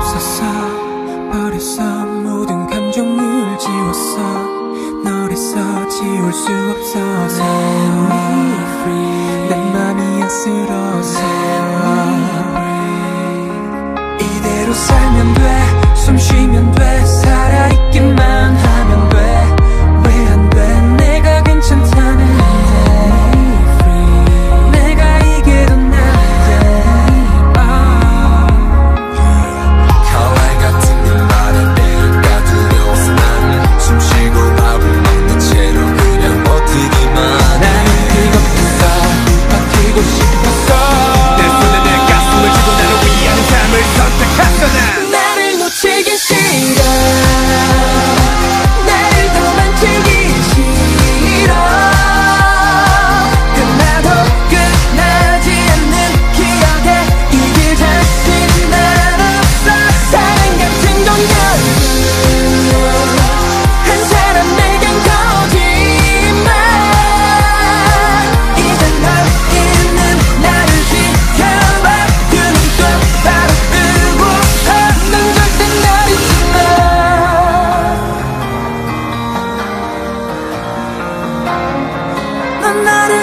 수 없었어. 버렸어. 모든 감정을 지웠어. 너랬어 지울 수 없어서 내 맘이 안쓰러워서 이대로 살면 돼. 숨 쉬면 돼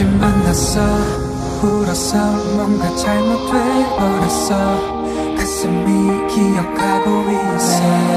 다시 만났어. 울었어 뭔가 잘못돼 버렸어. 가슴이 기억하고 있어.